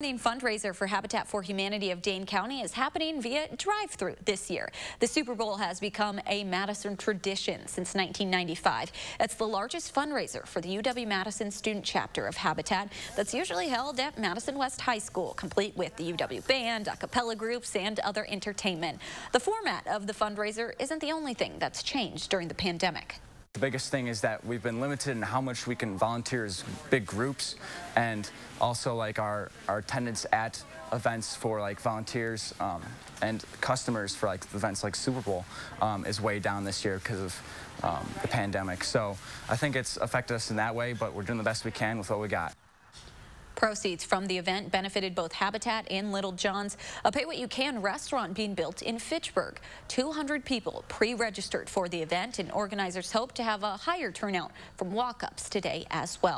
The fundraiser for Habitat for Humanity of Dane County is happening via drive-through this year. The Souper Bowl has become a Madison tradition since 1995. It's the largest fundraiser for the UW-Madison student chapter of Habitat that's usually held at Madison West High School, complete with the UW band, a cappella groups, and other entertainment. The format of the fundraiser isn't the only thing that's changed during the pandemic. The biggest thing is that we've been limited in how much we can volunteer as big groups and also like our, our attendance at events for like volunteers um, and customers for like events like Souper Bowl um, is way down this year because of um, the pandemic. So I think it's affected us in that way, but we're doing the best we can with what we got. Proceeds from the event benefited both Habitat and Little John's, A Pay What You Can restaurant being built in Fitchburg. 200 people pre-registered for the event, and organizers hope to have a higher turnout from walk-ups today as well.